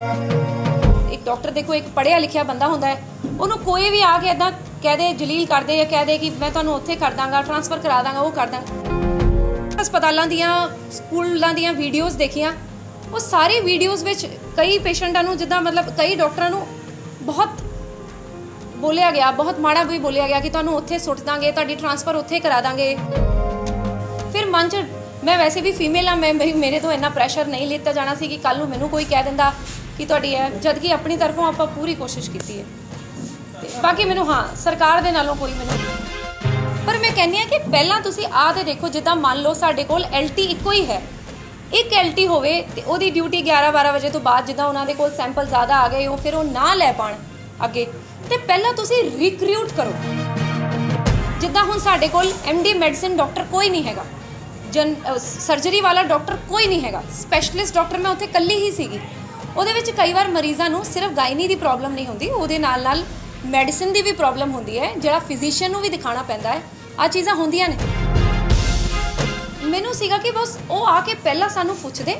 ਇੱਕ ਡਾਕਟਰ ਦੇਖੋ, ਇੱਕ ਪੜ੍ਹਿਆ ਲਿਖਿਆ ਬੰਦਾ ਹੁੰਦਾ ਹੈ। ਉਹਨੂੰ ਕੋਈ ਵੀ ਆ ਕੇ ਇਦਾਂ ਕਹਿ ਦੇ, ਜਲੀਲ ਕਰਦੇ ਜਾਂ ਕਹਿ ਕਿ ਮੈਂ ਤੁਹਾਨੂੰ ਉੱਥੇ ਕਰ ਦਾਂਗਾ ਟ੍ਰਾਂਸਫਰ ਕਰਾ ਦਾਂਗਾ, ਉਹ ਕਰ ਦਾਂਗਾ। ਹਸਪਤਾਲਾਂ ਦੀਆਂ, ਸਕੂਲਾਂ ਦੀਆਂ ਵੀਡੀਓਜ਼ ਦੇਖੀਆਂ। ਉਹ ਸਾਰੇ ਵੀਡੀਓਜ਼ ਵਿੱਚ ਕਈ ਪੇਸ਼ੈਂਟਾਂ ਨੂੰ ਜਿੱਦਾਂ ਮਤਲਬ ਕਈ ਡਾਕਟਰਾਂ ਨੂੰ ਬਹੁਤ ਬੋਲਿਆ ਗਿਆ, ਬਹੁਤ ਮਾੜਾ ਵੀ ਬੋਲਿਆ ਗਿਆ ਕਿ ਤੁਹਾਨੂੰ ਉੱਥੇ ਸੁੱਟ ਦਾਂਗੇ, ਤੁਹਾਡੀ ਟ੍ਰਾਂਸਫਰ ਉੱਥੇ ਕਰਾ ਦਾਂਗੇ। ਫਿਰ ਮਨ ਚ, ਮੈਂ ਵੈਸੇ ਵੀ ਫੀਮੇਲ ਆ ਮੈਂ ਮੇਰੇ ਤੋਂ ਇੰਨਾ ਪ੍ਰੈਸ਼ਰ ਨਹੀਂ ਲਿੱਤਾ ਜਾਣਾ ਸੀ ਕਿ ਕੱਲ ਨੂੰ ਮੈਨੂੰ ਕੋਈ ਕਹਿ ਦਿੰਦਾ। ਕਿ ਤੁਹਾਡੀ ਹੈ ਜਦ ਕਿ ਆਪਣੀ ਤਰਫੋਂ ਆਪਾਂ ਪੂਰੀ ਕੋਸ਼ਿਸ਼ ਕੀਤੀ ਹੈ। ਤੇ ਬਾਕੀ ਮੈਨੂੰ, ਹਾਂ, ਸਰਕਾਰ ਦੇ ਨਾਲੋਂ ਕੋਈ ਮੈਨੂੰ ਪਰ ਮੈਂ ਕਹਿੰਨੀ ਆ ਕਿ ਪਹਿਲਾਂ ਤੁਸੀਂ ਆਹ ਤੇ ਦੇਖੋ, ਜਿੱਦਾਂ ਮੰਨ ਲਓ ਸਾਡੇ ਕੋਲ ਐਲਟੀ ਇੱਕੋ ਹੀ ਹੈ। ਇੱਕ ਐਲਟੀ ਹੋਵੇ ਤੇ ਉਹਦੀ ਡਿਊਟੀ 11 12 ਵਜੇ ਤੋਂ ਬਾਅਦ ਜਿੱਦਾਂ ਉਹਨਾਂ ਦੇ ਕੋਲ ਸੈਂਪਲ ਜ਼ਿਆਦਾ ਆ ਗਏ, ਉਹ ਫਿਰ ਉਹ ਨਾ ਲੈ ਪਾਣ ਅੱਗੇ। ਤੇ ਪਹਿਲਾਂ ਤੁਸੀਂ ਰਿਕਰੂਟ ਕਰੋ। ਜਿੱਦਾਂ ਹੁਣ ਸਾਡੇ ਕੋਲ ਡੀ ਮੈਡੀਸਨ ਡਾਕਟਰ ਕੋਈ ਨਹੀਂ ਹੈਗਾ। ਜਨ ਸਰਜਰੀ ਵਾਲਾ ਡਾਕਟਰ ਕੋਈ ਨਹੀਂ ਹੈਗਾ। ਸਪੈਸ਼ਲਿਸਟ ਡਾਕਟਰ ਮੈਂ ਉੱਥੇ ਇਕੱਲੀ ਹੀ ਸੀਗੀ। ਉਹਦੇ ਵਿੱਚ ਕਈ ਵਾਰ ਮਰੀਜ਼ਾਂ ਨੂੰ ਸਿਰਫ ਗਾਇਨੀ ਦੀ ਪ੍ਰੋਬਲਮ ਨਹੀਂ ਹੁੰਦੀ, ਉਹਦੇ ਨਾਲ ਨਾਲ ਮੈਡੀਸਿਨ ਦੀ ਵੀ ਪ੍ਰੋਬਲਮ ਹੁੰਦੀ ਹੈ, ਜਿਹੜਾ ਫਿਜ਼ੀਸ਼ੀਅਨ ਨੂੰ ਵੀ ਦਿਖਾਣਾ ਪੈਂਦਾ ਹੈ। ਆ ਚੀਜ਼ਾਂ ਹੁੰਦੀਆਂ ਨੇ। ਮੈਨੂੰ ਸੀਗਾ ਕਿ ਬਸ ਉਹ ਆ ਕੇ ਪਹਿਲਾਂ ਸਾਨੂੰ ਪੁੱਛਦੇ,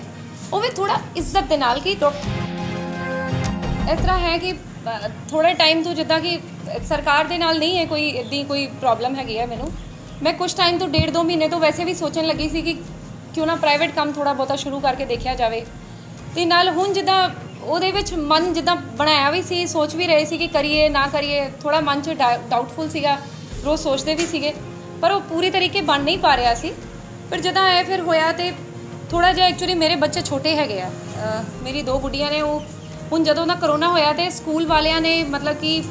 ਉਹ ਵੀ ਥੋੜਾ ਇੱਜ਼ਤ ਦੇ ਨਾਲ ਕਿ ਡਾਕਟਰ ਇਸ ਤਰ੍ਹਾਂ ਹੈ ਕਿ ਥੋੜੇ ਟਾਈਮ ਤੋਂ ਜਿੱਦਾਂ ਕਿ ਸਰਕਾਰ ਦੇ ਨਾਲ ਨਹੀਂ ਹੈ ਕੋਈ ਇਦਾਂ ਕੋਈ ਪ੍ਰੋਬਲਮ ਹੈਗੀ ਹੈ ਮੈਨੂੰ। ਮੈਂ ਕੁਝ ਟਾਈਮ ਤੋਂ ਡੇਢ ਦੋ ਮਹੀਨੇ ਤੋਂ ਵੈਸੇ ਵੀ ਸੋਚਣ ਲੱਗੀ ਸੀ ਕਿ ਕਿਉਂ ਨਾ ਪ੍ਰਾਈਵੇਟ ਕੰਮ ਥੋੜਾ ਬਹੁਤਾ ਸ਼ੁਰੂ ਕਰਕੇ ਦੇਖਿਆ ਜਾਵੇ। ਤੇ ਨਾਲ ਹੁਣ ਜਿੱਦਾਂ ਉਹਦੇ ਵਿੱਚ ਮਨ ਜਿੱਦਾਂ ਬਣਾਇਆ ਵੀ ਸੀ, ਸੋਚ ਵੀ ਰਹੇ ਸੀ ਕਿ ਕਰੀਏ, ਨਾ ਕਰੀਏ ਥੋੜਾ ਮਨ 'ਚ ਡਾਊਟਫੁਲ ਸੀਗਾ, ਰੋਜ਼ ਸੋਚਦੇ ਵੀ ਸੀਗੇ, ਪਰ ਉਹ ਪੂਰੀ ਤਰੀਕੇ ਬਣ ਨਹੀਂ ਪਾ ਰਿਹਾ ਸੀ। ਪਰ ਜਦੋਂ ਇਹ ਫਿਰ ਹੋਇਆ ਤੇ ਥੋੜਾ ਜਿਹਾ ਐਕਚੁਅਲੀ ਮੇਰੇ ਬੱਚੇ ਛੋਟੇ ਹੈਗੇ ਆ। ਮੇਰੀ ਦੋ ਗੁੱਡੀਆਂ ਨੇ, ਉਹ ਹੁਣ ਜਦੋਂ ਦਾ ਕਰੋਨਾ ਹੋਇਆ ਤੇ ਸਕੂਲ ਵਾਲਿਆਂ ਨੇ ਮਤਲਬ ਕਿ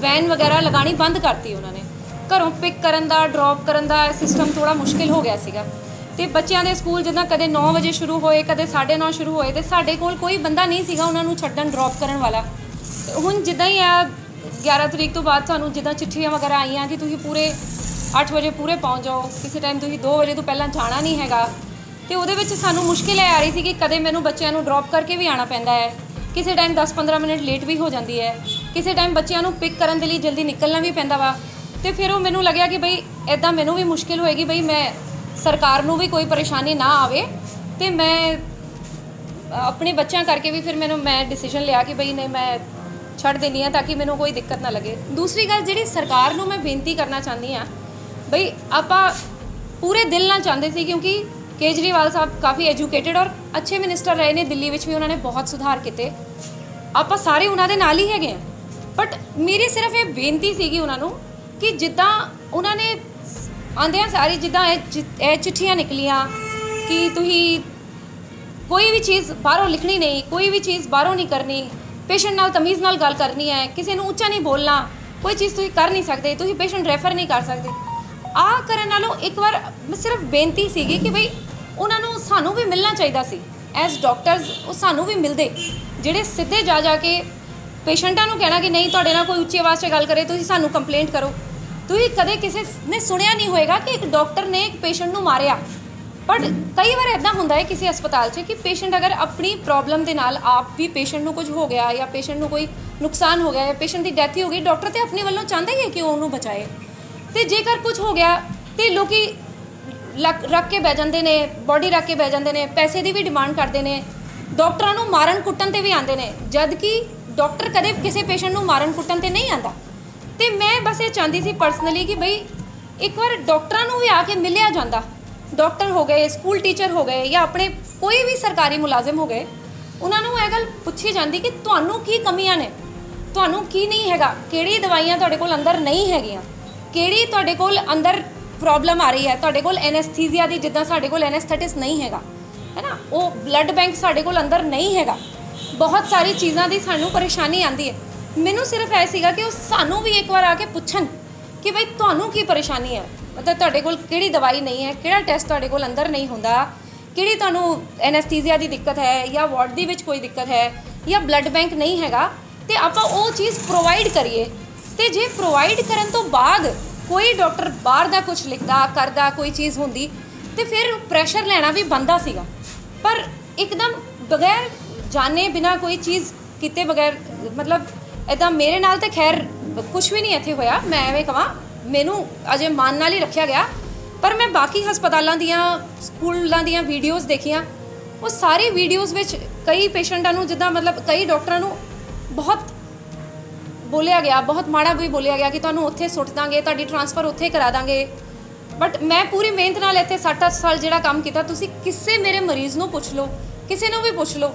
ਵੈਨ ਵਗੈਰਾ ਲਗਾਣੀ ਬੰਦ ਕਰਤੀ ਉਹਨਾਂ ਨੇ। ਘਰੋਂ ਪਿਕ ਕਰਨ ਦਾ ਡ੍ਰੌਪ ਕਰਨ ਦਾ ਸਿਸਟਮ ਥੋੜਾ ਮੁਸ਼ਕਿਲ ਹੋ ਗਿਆ ਸੀਗਾ। ਤੇ ਬੱਚਿਆਂ ਦੇ ਸਕੂਲ ਜਿੱਦਾਂ ਕਦੇ 9 ਵਜੇ ਸ਼ੁਰੂ ਹੋਏ, ਕਦੇ 9:30 ਸ਼ੁਰੂ ਹੋਏ ਤੇ ਸਾਡੇ ਕੋਲ ਕੋਈ ਬੰਦਾ ਨਹੀਂ ਸੀਗਾ ਉਹਨਾਂ ਨੂੰ ਛੱਡਣ ਡ੍ਰੌਪ ਕਰਨ ਵਾਲਾ। ਹੁਣ ਜਿੱਦਾਂ ਹੀ ਆ 11 ਤਰੀਕ ਤੋਂ ਬਾਅਦ ਸਾਨੂੰ ਜਿੱਦਾਂ ਚਿੱਠੀਆਂ ਵਗੈਰਾ ਆਈਆਂ ਕਿ ਤੁਸੀਂ ਪੂਰੇ 8 ਵਜੇ ਪੂਰੇ ਪਹੁੰਚ ਜਾਓ, ਕਿਸੇ ਟਾਈਮ ਤੁਸੀਂ 2 ਵਜੇ ਤੋਂ ਪਹਿਲਾਂ ਜਾਣਾ ਨਹੀਂ ਹੈਗਾ। ਤੇ ਉਹਦੇ ਵਿੱਚ ਸਾਨੂੰ ਮੁਸ਼ਕਿਲ ਆ ਰਹੀ ਸੀ ਕਿ ਕਦੇ ਮੈਨੂੰ ਬੱਚਿਆਂ ਨੂੰ ਡ੍ਰੌਪ ਕਰਕੇ ਵੀ ਆਣਾ ਪੈਂਦਾ ਹੈ। ਕਿਸੇ ਟਾਈਮ 10-15 ਮਿੰਟ ਲੇਟ ਵੀ ਹੋ ਜਾਂਦੀ ਹੈ। ਕਿਸੇ ਟਾਈਮ ਬੱਚਿਆਂ ਨੂੰ ਪਿਕ ਕਰਨ ਦੇ ਲਈ ਜਲਦੀ ਨਿਕਲਣਾ ਵੀ ਪੈਂਦਾ ਵਾ। ਤੇ ਫਿਰ ਉਹ ਮੈਨੂੰ ਲੱਗਿਆ ਕਿ ਬਈ ਐਦਾਂ ਮੈਨੂੰ ਵੀ ਮੁਸ਼ਕਿਲ ਹੋਏਗੀ, ਬਈ ਮੈਂ ਸਰਕਾਰ ਨੂੰ ਵੀ ਕੋਈ ਪਰੇਸ਼ਾਨੀ ਨਾ ਆਵੇ ਤੇ ਮੈਂ ਆਪਣੇ ਬੱਚਿਆਂ ਕਰਕੇ ਵੀ ਫਿਰ ਮੈਨੂੰ, ਮੈਂ ਡਿਸੀਜਨ ਲਿਆ ਕਿ ਬਈ ਨਹੀਂ, ਮੈਂ ਛੱਡ ਦੇਣੀ ਆ ਤਾਂ ਕਿ ਮੈਨੂੰ ਕੋਈ ਦਿੱਕਤ ਨਾ ਲੱਗੇ। ਦੂਸਰੀ ਗੱਲ ਜਿਹੜੀ ਸਰਕਾਰ ਨੂੰ ਮੈਂ ਬੇਨਤੀ ਕਰਨਾ ਚਾਹੁੰਦੀ ਆ ਬਈ ਆਪਾਂ ਪੂਰੇ ਦਿਲ ਨਾਲ ਚਾਹੁੰਦੇ ਸੀ ਕਿਉਂਕਿ ਕੇਜਰੀਵਾਲ ਸਾਹਿਬ ਕਾਫੀ ਐਜੂਕੇਟਿਡ ਔਰ ਅੱਛੇ ਮਿਨਿਸਟਰ ਰਹੇ ਨੇ, ਦਿੱਲੀ ਵਿੱਚ ਵੀ ਉਹਨਾਂ ਨੇ ਬਹੁਤ ਸੁਧਾਰ ਕੀਤੇ। ਆਪਾਂ ਸਾਰੇ ਉਹਨਾਂ ਦੇ ਨਾਲ ਹੀ ਹੈਗੇ ਆ ਬਟ ਮੇਰੀ ਸਿਰਫ ਇਹ ਬੇਨਤੀ ਸੀਗੀ ਉਹਨਾਂ ਨੂੰ ਕਿ ਜਿੱਦਾਂ ਉਹਨਾਂ ਨੇ ਆਉਂਦਿਆਂ ਸਾਰੀ ਜਿੱਦਾਂ ਇਹ ਚਿ, ਇਹ ਚਿੱਠੀਆਂ ਨਿਕਲੀਆਂ ਕਿ ਤੁਸੀਂ ਕੋਈ ਵੀ ਚੀਜ਼ ਬਾਹਰੋਂ ਲਿਖਣੀ ਨਹੀਂ, ਕੋਈ ਵੀ ਚੀਜ਼ ਬਾਹਰੋਂ ਨਹੀਂ ਕਰਨੀ ਪੇਸ਼ੈਂਟ ਨਾਲ, ਤਮੀਜ਼ ਨਾਲ ਗੱਲ ਕਰਨੀ ਹੈ, ਕਿਸੇ ਨੂੰ ਉੱਚਾ ਨਹੀਂ ਬੋਲਣਾ, ਕੋਈ ਚੀਜ਼ ਤੁਸੀਂ ਕਰ ਨਹੀਂ ਸਕਦੇ, ਤੁਸੀਂ ਪੇਸ਼ੈਂਟ ਰੈਫਰ ਨਹੀਂ ਕਰ ਸਕਦੇ। ਆਹ ਕਰਨ ਨਾਲੋਂ ਇੱਕ ਵਾਰ ਸਿਰਫ ਬੇਨਤੀ ਸੀਗੀ ਕਿ ਭਈ ਉਹਨਾਂ ਨੂੰ ਸਾਨੂੰ ਵੀ ਮਿਲਣਾ ਚਾਹੀਦਾ ਸੀ ਐਸ ਡਾਕਟਰਸ ਉਹ ਸਾਨੂੰ ਵੀ ਮਿਲਦੇ, ਜਿਹੜੇ ਸਿੱਧੇ ਜਾ ਜਾ ਕੇ ਪੇਸ਼ੈਂਟਾਂ ਨੂੰ ਕਹਿਣਾ ਕਿ ਨਹੀਂ, ਤੁਹਾਡੇ ਨਾਲ ਕੋਈ ਉੱਚੀ ਆਵਾਜ਼ 'ਚ ਗੱਲ ਕਰੇ, ਤੁਸੀਂ ਸਾਨੂੰ ਕੰਪਲੇਂਟ ਕਰੋ। ਤੁਸੀਂ ਕਦੇ ਕਿਸੇ ਨੇ ਸੁਣਿਆ ਨਹੀਂ ਹੋਏਗਾ ਕਿ ਇੱਕ ਡਾਕਟਰ ਨੇ ਇੱਕ ਪੇਸ਼ੈਂਟ ਨੂੰ ਮਾਰਿਆ। ਬਟ ਕਈ ਵਾਰ ਇਦਾਂ ਹੁੰਦਾ ਹੈ ਕਿਸੇ ਹਸਪਤਾਲ 'ਚ ਕਿ ਪੇਸ਼ੈਂਟ ਅਗਰ ਆਪਣੀ ਪ੍ਰੋਬਲਮ ਦੇ ਨਾਲ ਆਪ ਵੀ ਪੇਸ਼ੈਂਟ ਨੂੰ ਕੁਝ ਹੋ ਗਿਆ ਜਾਂ ਪੇਸ਼ੈਂਟ ਨੂੰ ਕੋਈ ਨੁਕਸਾਨ ਹੋ ਗਿਆ ਜਾਂ ਪੇਸ਼ੈਂਟ ਦੀ ਡੈਥ ਹੀ ਹੋ ਗਈ, ਡਾਕਟਰ ਤੇ ਆਪਣੇ ਵੱਲੋਂ ਚਾਹੁੰਦਾ ਹੀ ਹੈ ਕਿ ਉਹ ਉਹਨੂੰ ਬਚਾਏ। ਤੇ ਜੇਕਰ ਕੁਝ ਹੋ ਗਿਆ ਤੇ ਲੋਕੀ ਰੱਖ ਕੇ ਬਹਿ ਜਾਂਦੇ ਨੇ ਬਾਡੀ ਰੱਖ ਕੇ ਬਹਿ ਜਾਂਦੇ ਨੇ, ਪੈਸੇ ਦੀ ਵੀ ਡਿਮਾਂਡ ਕਰਦੇ ਨੇ, ਡਾਕਟਰਾਂ ਨੂੰ ਮਾਰਨ ਕੁੱਟਣ ਤੇ ਵੀ ਆਉਂਦੇ ਨੇ ਜਦ ਕਿ ਡਾਕਟਰ ਕਦੇ ਕਿਸੇ ਪੇਸ਼ੈਂਟ ਨੂੰ ਮਾਰਨ ਕੁੱਟਣ ਤੇ ਨਹੀਂ ਆਂਦਾ ਤੇ ਮੈਂ ਬਸ ਇਹ ਚਾਹੁੰਦੀ ਸੀ ਪਰਸਨਲੀ ਕਿ ਬਈ ਇੱਕ ਵਾਰ ਡਾਕਟਰਾਂ ਨੂੰ ਵੀ ਆ ਕੇ ਮਿਲਿਆ ਜਾਂਦਾ। ਡਾਕਟਰ ਹੋ ਗਏ ਸਕੂਲ ਟੀਚਰ ਹੋ ਗਏ ਜਾਂ ਆਪਣੇ ਕੋਈ ਵੀ ਸਰਕਾਰੀ ਮੁਲਾਜ਼ਮ ਹੋ ਗਏ, ਉਹਨਾਂ ਨੂੰ ਇਹ ਗੱਲ ਪੁੱਛੀ ਜਾਂਦੀ ਕਿ ਤੁਹਾਨੂੰ ਕੀ ਕਮੀਆਂ ਨੇ? ਤੁਹਾਨੂੰ ਕੀ ਨਹੀਂ ਹੈਗਾ? ਕਿਹੜੀ ਦਵਾਈਆਂ ਤੁਹਾਡੇ ਕੋਲ ਅੰਦਰ ਨਹੀਂ ਹੈਗੀਆਂ? ਕਿਹੜੀ ਤੁਹਾਡੇ ਕੋਲ ਅੰਦਰ ਪ੍ਰੋਬਲਮ ਆ ਰਹੀ ਹੈ? ਤੁਹਾਡੇ ਕੋਲ ਐਨੈਸਥੀਸੀਆ ਦੀ ਜਿੱਦਾਂ ਸਾਡੇ ਕੋਲ ਐਨੈਸਥੈਟਿਸ ਨਹੀਂ ਹੈਗਾ। ਹੈ ਨਾ? ਉਹ ਬਲੱਡ ਬੈਂਕ ਸਾਡੇ ਕੋਲ ਅੰਦਰ ਨਹੀਂ ਹੈਗਾ। ਬਹੁਤ ਸਾਰੀ ਚੀਜ਼ਾਂ ਦੀ ਸਾਨੂੰ ਪਰੇਸ਼ਾਨੀ ਆਂਦੀ ਹੈ। ਮੈਨੂੰ ਸਿਰਫ ਐ ਸੀਗਾ ਕਿ ਉਹ ਸਾਨੂੰ ਵੀ ਇੱਕ ਵਾਰ ਆ ਕੇ ਪੁੱਛਣ ਕਿ ਬਈ ਤੁਹਾਨੂੰ ਕੀ ਪਰੇਸ਼ਾਨੀ ਹੈ? ਮਤਲਬ ਤੁਹਾਡੇ ਕੋਲ ਕਿਹੜੀ ਦਵਾਈ ਨਹੀਂ ਹੈ? ਕਿਹੜਾ ਟੈਸਟ ਤੁਹਾਡੇ ਕੋਲ ਅੰਦਰ ਨਹੀਂ ਹੁੰਦਾ? ਕਿਹੜੀ ਤੁਹਾਨੂੰ ਐਨੈਸਥੀਸੀਆ ਦੀ ਦਿੱਕਤ ਹੈ ਜਾਂ ਵਾਰਡ ਦੇ ਵਿੱਚ ਕੋਈ ਦਿੱਕਤ ਹੈ ਜਾਂ ਬਲੱਡ ਬੈਂਕ ਨਹੀਂ ਹੈਗਾ? ਤੇ ਆਪਾਂ ਉਹ ਚੀਜ਼ ਪ੍ਰੋਵਾਈਡ ਕਰੀਏ। ਤੇ ਜੇ ਪ੍ਰੋਵਾਈਡ ਕਰਨ ਤੋਂ ਬਾਅਦ ਕੋਈ ਡਾਕਟਰ ਬਾਹਰ ਦਾ ਕੁਝ ਲਿਖਦਾ, ਕਰਦਾ, ਕੋਈ ਚੀਜ਼ ਹੁੰਦੀ, ਤੇ ਫਿਰ ਪ੍ਰੈਸ਼ਰ ਲੈਣਾ ਵੀ ਬੰਦਾ ਸੀਗਾ। ਪਰ ਇੱਕਦਮ ਬਗੈਰ ਜਾਣੇ ਬਿਨਾ ਕੋਈ ਚੀਜ਼ ਕਿਤੇ ਬਗੈਰ, ਮਤਲਬ ਇਦਾਂ ਮੇਰੇ ਨਾਲ ਤਾਂ ਖੈਰ ਕੁਝ ਵੀ ਨਹੀਂ ਇੱਥੇ ਹੋਇਆ। ਮੈਂ ਐਵੇਂ ਕਹਾਂ ਮੈਨੂੰ ਅਜੇ ਮਾਨ ਨਾਲ ਹੀ ਰੱਖਿਆ ਗਿਆ। ਪਰ ਮੈਂ ਬਾਕੀ ਹਸਪਤਾਲਾਂ ਦੀਆਂ, ਸਕੂਲਾਂ ਦੀਆਂ ਵੀਡੀਓਜ਼ ਦੇਖੀਆਂ। ਉਹ ਸਾਰੀ ਵੀਡੀਓਜ਼ ਵਿੱਚ ਕਈ ਪੇਸ਼ੈਂਟਾਂ ਨੂੰ ਜਿੱਦਾਂ ਮਤਲਬ ਕਈ ਡਾਕਟਰਾਂ ਨੂੰ ਬਹੁਤ ਬੋਲਿਆ ਗਿਆ, ਬਹੁਤ ਮਾੜਾ ਵੀ ਬੋਲਿਆ ਗਿਆ ਕਿ ਤੁਹਾਨੂੰ ਉੱਥੇ ਸੁੱਟ ਦਾਂਗੇ, ਤੁਹਾਡੀ ਟ੍ਰਾਂਸਫਰ ਉੱਥੇ ਕਰਾ ਦਾਂਗੇ। ਬਟ ਮੈਂ ਪੂਰੀ ਮਿਹਨਤ ਨਾਲ ਇੱਥੇ 7-8 ਸਾਲ ਜਿਹੜਾ ਕੰਮ ਕੀਤਾ, ਤੁਸੀਂ ਕਿਸੇ ਮੇਰੇ ਮਰੀਜ਼ ਨੂੰ ਪੁੱਛ ਲਓ, ਕਿਸੇ ਨੂੰ ਵੀ ਪੁੱਛ ਲਓ।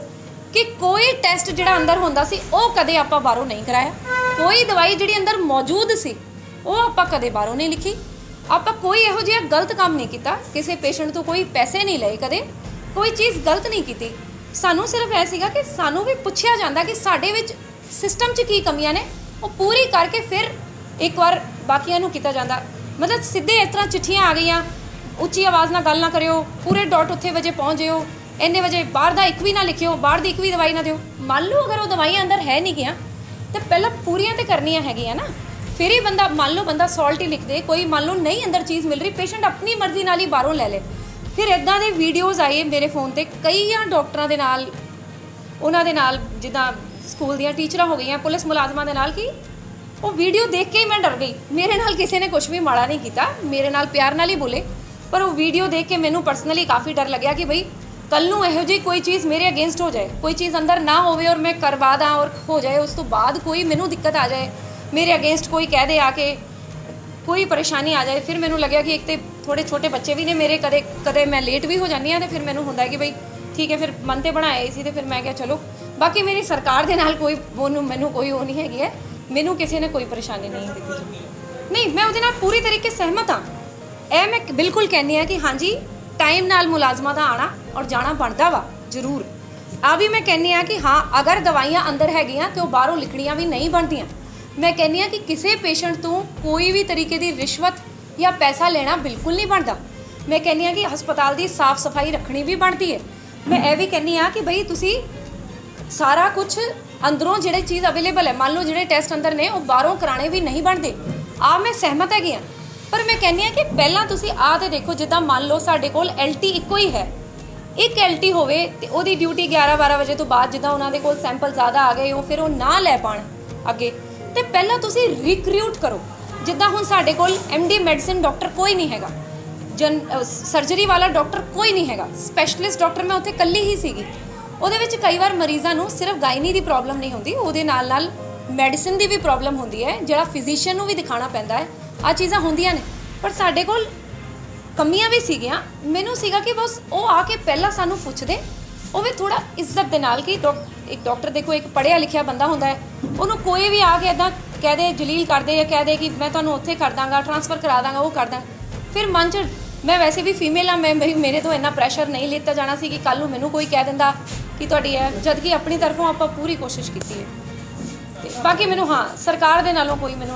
ਕਿ ਕੋਈ ਟੈਸਟ ਜਿਹੜਾ ਅੰਦਰ ਹੁੰਦਾ ਸੀ, ਉਹ ਕਦੇ ਆਪਾਂ ਬਾਹਰੋਂ ਨਹੀਂ ਕਰਾਇਆ। ਕੋਈ ਦਵਾਈ ਜਿਹੜੀ ਅੰਦਰ ਮੌਜੂਦ ਸੀ, ਉਹ ਆਪਾਂ ਕਦੇ ਬਾਹਰੋਂ ਨਹੀਂ ਲਿਖੀ। ਆਪਾਂ ਕੋਈ ਇਹੋ ਜਿਹਾ ਗਲਤ ਕੰਮ ਨਹੀਂ ਕੀਤਾ, ਕਿਸੇ ਪੇਸ਼ੈਂਟ ਤੋਂ ਕੋਈ ਪੈਸੇ ਨਹੀਂ ਲਏ ਕਦੇ, ਕੋਈ ਚੀਜ਼ ਗਲਤ ਨਹੀਂ ਕੀਤੀ। ਸਾਨੂੰ ਸਿਰਫ ਇਹ ਸੀਗਾ ਕਿ ਸਾਨੂੰ ਵੀ ਪੁੱਛਿਆ ਜਾਂਦਾ ਕਿ ਸਾਡੇ ਵਿੱਚ ਸਿਸਟਮ 'ਚ ਕੀ ਕਮੀਆਂ ਨੇ, ਉਹ ਪੂਰੀ ਕਰਕੇ ਫਿਰ ਇੱਕ ਵਾਰ ਬਾਕੀਆਂ ਨੂੰ ਕੀਤਾ ਜਾਂਦਾ। ਮਤਲਬ ਸਿੱਧੇ ਇਸ ਤਰ੍ਹਾਂ ਚਿੱਠੀਆਂ ਆ ਗਈਆਂ, ਉੱਚੀ ਆਵਾਜ਼ ਨਾਲ ਗੱਲ ਨਾ ਕਰਿਓ, ਪੂਰੇ ਡਾਟ ਉੱਥੇ ਵਜੇ ਪਹੁੰਚ ਜਿਓ। ਇੰਨੇ ਵਜੇ ਬਾਹਰ ਦਾ ਇੱਕ ਵੀ ਨਾ ਲਿਖਿਓ, ਬਾਹਰ ਦੀ ਇੱਕ ਵੀ ਦਵਾਈ ਨਾ ਦਿਓ। ਮੰਨ ਲਓ ਅਗਰ ਉਹ ਦਵਾਈਆਂ ਅੰਦਰ ਹੈ ਨਹੀਂ ਗਿਆ, ਤਾਂ ਪਹਿਲਾਂ ਪੂਰੀਆਂ ਤੇ ਕਰਨੀਆਂ ਹੈਗੀਆਂ ਨਾ। ਫਿਰ ਹੀ ਬੰਦਾ, ਮੰਨ ਲਓ ਬੰਦਾ ਸਾਲਟ ਹੀ ਲਿਖ ਦੇ, ਕੋਈ ਮੰਨ ਲਓ ਨਹੀਂ ਅੰਦਰ ਚੀਜ਼ ਮਿਲ ਰਹੀ ਪੇਸ਼ੈਂਟ ਆਪਣੀ ਮਰਜ਼ੀ ਨਾਲ ਹੀ ਬਾਹਰੋਂ ਲੈ ਲੇ। ਫਿਰ ਇਦਾਂ ਦੇ ਵੀਡੀਓਜ਼ ਆਏ ਮੇਰੇ ਫੋਨ ਤੇ, ਕਈਆਂ ਡਾਕਟਰਾਂ ਦੇ ਨਾਲ, ਉਹਨਾਂ ਦੇ ਨਾਲ, ਜਿੱਦਾਂ ਸਕੂਲ ਦੀਆਂ ਟੀਚਰਾਂ ਹੋ ਗਈਆਂ, ਪੁਲਿਸ ਮੁਲਾਜ਼ਮਾਂ ਦੇ ਨਾਲ ਕਿ, ਉਹ ਵੀਡੀਓ ਦੇਖ ਕੇ ਹੀ ਮੈਂ ਡਰ ਗਈ। ਮੇਰੇ ਨਾਲ ਕਿਸੇ ਨੇ ਕੁਝ ਵੀ ਮਾੜਾ ਨਹੀਂ ਕੀਤਾ, ਮੇਰੇ ਨਾਲ ਪਿਆਰ ਨਾਲ ਹੀ ਬੋਲੇ, ਪਰ ਉਹ ਵੀਡੀਓ ਦੇਖ ਕੇ ਮੈਨੂੰ ਪਰਸਨਲੀ ਕਾਫੀ ਡਰ ਲੱਗਿਆ ਕਿ ਬਈ ਕੱਲ ਨੂੰ ਇਹੋ ਜਿਹੀ ਕੋਈ ਚੀਜ਼ ਮੇਰੇ ਅਗੇਂਸਟ ਹੋ ਜਾਏ, ਕੋਈ ਚੀਜ਼ ਅੰਦਰ ਨਾ ਹੋਵੇ ਔਰ ਮੈਂ ਕਰਵਾ ਦਾਂ ਔਰ ਹੋ ਜਾਏ, ਉਸ ਤੋਂ ਬਾਅਦ ਕੋਈ ਮੈਨੂੰ ਦਿੱਕਤ ਆ ਜਾਏ, ਮੇਰੇ ਅਗੇਂਸਟ ਕੋਈ ਕਹਿ ਦੇ ਆ ਕੇ ਕੋਈ ਪਰੇਸ਼ਾਨੀ ਆ ਜਾਏ, ਫਿਰ ਮੈਨੂੰ ਲੱਗਿਆ ਕਿ ਇੱਕ ਤੇ ਥੋੜੇ ਛੋਟੇ ਬੱਚੇ ਵੀ ਨੇ ਮੇਰੇ, ਕਦੇ ਕਦੇ ਮੈਂ ਲੇਟ ਵੀ ਹੋ ਜਾਂਦੀ ਆ ਤੇ ਫਿਰ ਮੈਨੂੰ ਹੁੰਦਾ ਕਿ ਬਈ ਠੀਕ ਹੈ, ਫਿਰ ਮਨ ਤੇ ਬਣਾਇਆ ਸੀ ਤੇ ਫਿਰ ਮੈਂ ਕਿਹਾ ਚਲੋ, ਬਾਕੀ ਮੇਰੀ ਸਰਕਾਰ ਦੇ ਨਾਲ ਕੋਈ ਉਹਨੂੰ, ਮੈਨੂੰ ਕੋਈ ਉਹ ਨਹੀਂ ਹੈਗੀ ਹੈ, ਮੈਨੂੰ ਕਿਸੇ ਨੇ ਕੋਈ ਪਰੇਸ਼ਾਨੀ ਨਹੀਂ ਦਿੱਤੀ। ਨਹੀਂ, ਮੈਂ ਉਹਦੇ ਨਾਲ ਪੂਰੀ ਤਰੀਕੇ ਸਹਿਮਤ ਹਾਂ। ਇਹ ਮੈਂ ਬਿਲਕੁਲ ਕਹਿੰਦੀ ਆ ਕਿ ਹਾਂਜੀ ਟਾਈਮ ਨਾਲ ਮੁਲਾਜ਼ਮਾਂ ਦਾ ਆਣਾ ਔਰ ਜਾਣਾ ਬਣਦਾ ਵਾ, ਜ਼ਰੂਰ। ਆ ਵੀ ਮੈਂ ਕਹਿੰਦੀ ਆ ਕਿ ਹਾਂ, ਅਗਰ ਦਵਾਈਆਂ ਅੰਦਰ ਹੈਗੀਆਂ ਤੇ ਉਹ ਬਾਹਰੋਂ ਲਿਖਣੀਆਂ ਵੀ ਨਹੀਂ ਬਣਦੀਆਂ। ਮੈਂ ਕਹਿੰਦੀ ਆ ਕਿ ਕਿਸੇ ਪੇਸ਼ੈਂਟ ਤੋਂ ਕੋਈ ਵੀ ਤਰੀਕੇ ਦੀ ਰਿਸ਼ਵਤ ਜਾਂ ਪੈਸਾ ਲੈਣਾ ਬਿਲਕੁਲ ਨਹੀਂ ਬਣਦਾ। ਮੈਂ ਕਹਿੰਦੀ ਆ ਕਿ ਹਸਪਤਾਲ ਦੀ ਸਾਫ਼ ਸਫ਼ਾਈ ਰੱਖਣੀ ਵੀ ਬਣਦੀ ਹੈ। ਮੈਂ ਇਹ ਵੀ ਕਹਿੰਦੀ ਆ ਕਿ ਬਈ ਤੁਸੀਂ ਸਾਰਾ ਕੁਝ ਅੰਦਰੋਂ ਜਿਹੜੇ ਚੀਜ਼ ਅਵੇਲੇਬਲ ਹੈ, ਮੰਨ ਲਓ ਜਿਹੜੇ ਟੈਸਟ ਅੰਦਰ ਨੇ, ਉਹ ਬਾਹਰੋਂ ਕਰਾਣੇ ਵੀ ਨਹੀਂ ਬਣਦੇ। ਆ ਮੈਂ ਸਹਿਮਤ ਹੈਗੀ ਆ ਪਰ ਮੈਂ ਕਹਿੰਦੀ ਆ ਕਿ ਪਹਿਲਾਂ ਤੁਸੀਂ ਆਹ ਤੇ ਦੇਖੋ, ਜਿੱਦਾਂ ਮੰਨ ਲਓ ਸਾਡੇ ਕੋਲ ਐਲਟੀ ਇੱਕੋ ਹੀ ਹੈ। ਇੱਕ ਐਲਟੀ ਹੋਵੇ ਤੇ ਉਹਦੀ ਡਿਊਟੀ 11 12 ਵਜੇ ਤੋਂ ਬਾਅਦ ਜਿੱਦਾਂ ਉਹਨਾਂ ਦੇ ਕੋਲ ਸੈਂਪਲ ਜ਼ਿਆਦਾ ਆ ਗਏ, ਉਹ ਫਿਰ ਉਹ ਨਾ ਲੈ ਪਾਣ ਅੱਗੇ। ਤੇ ਪਹਿਲਾਂ ਤੁਸੀਂ ਰਿਕਰੂਟ ਕਰੋ। ਜਿੱਦਾਂ ਹੁਣ ਸਾਡੇ ਕੋਲ ਐਮਡੀ ਮੈਡੀਸਿਨ ਡਾਕਟਰ ਕੋਈ ਨਹੀਂ ਹੈਗਾ। ਜਨ ਸਰਜਰੀ ਵਾਲਾ ਡਾਕਟਰ ਕੋਈ ਨਹੀਂ ਹੈਗਾ। ਸਪੈਸ਼ਲਿਸਟ ਡਾਕਟਰ ਮੈਂ ਉੱਥੇ ਕੱਲੀ ਹੀ ਸੀਗੀ। ਉਹਦੇ ਵਿੱਚ ਕਈ ਵਾਰ ਮਰੀਜ਼ਾਂ ਨੂੰ ਸਿਰਫ ਗਾਇਨੀ ਦੀ ਪ੍ਰੋਬਲਮ ਨਹੀਂ ਹੁੰਦੀ, ਉਹਦੇ ਨਾਲ ਨਾਲ ਮੈਡੀਸਿਨ ਦੀ ਵੀ ਪ੍ਰੋਬਲਮ ਹੁੰਦੀ ਹੈ, ਜਿਹੜਾ ਫਿਜ਼ੀਸ਼ੀਅਨ ਨੂੰ ਵੀ ਦਿਖਾਣਾ ਪੈਂਦਾ ਹੈ। ਆ ਚੀਜ਼ਾਂ ਹੁੰਦੀਆਂ ਨੇ। ਪਰ ਸਾਡੇ ਕੋਲ ਕਮੀਆਂ ਵੀ ਸੀਗੀਆਂ। ਮੈਨੂੰ ਸੀਗਾ ਕਿ ਬਸ ਉਹ ਆ ਕੇ ਪਹਿਲਾਂ ਸਾਨੂੰ ਪੁੱਛਦੇ। ਉਹ ਵੀ ਥੋੜਾ ਇੱਜ਼ਤ ਦੇ ਨਾਲ ਕਿ ਡਾਕ- ਇੱਕ ਡਾਕਟਰ ਦੇਖੋ, ਇੱਕ ਪੜ੍ਹਿਆ ਲਿਖਿਆ ਬੰਦਾ ਹੁੰਦਾ ਹੈ। ਉਹਨੂੰ ਕੋਈ ਵੀ ਆ ਕੇ ਇਦਾਂ ਕਹਿ ਦੇ, ਜਲੀਲ ਕਰਦੇ ਜਾਂ ਕਹਿ ਦੇ ਕਿ ਮੈਂ ਤੁਹਾਨੂੰ ਉੱਥੇ ਕਰ ਦਾਂਗਾ ਟ੍ਰਾਂਸਫਰ ਕਰਾ ਦਾਂਗਾ, ਉਹ ਕਰ ਦਾਂ। ਫਿਰ ਮਨ 'ਚ, ਮੈਂ ਵੈਸੇ ਵੀ ਫੀਮੇਲ ਆ, ਮੈਂ ਮੇਰੇ ਤੋਂ ਇੰਨਾ ਪ੍ਰੈਸ਼ਰ ਨਹੀਂ ਲਿੱਤਾ ਜਾਣਾ ਸੀ ਕਿ ਕੱਲ ਨੂੰ ਮੈਨੂੰ ਕੋਈ ਕਹਿ ਦਿੰਦਾ ਕਿ ਤੁਹਾਡੀ ਹੈ ਜਦ ਕਿ ਆਪਣੀ ਤਰਫੋਂ ਆਪਾਂ ਪੂਰੀ ਕੋਸ਼ਿਸ਼ ਕੀਤੀ ਹੈ। ਤੇ ਬਾਕੀ ਮੈਨੂੰ, ਹਾਂ, ਸਰਕਾਰ ਦੇ ਨਾਲੋਂ ਕੋਈ ਮੈਨੂੰ